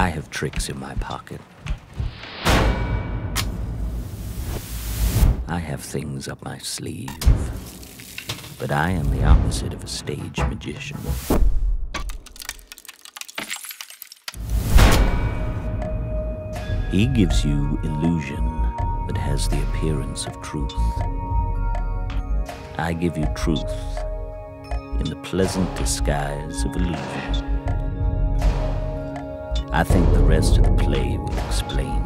I have tricks in my pocket. I have things up my sleeve. But I am the opposite of a stage magician. He gives you illusion that has the appearance of truth. I give you truth in the pleasant disguise of illusion. I think the rest of the play will explain.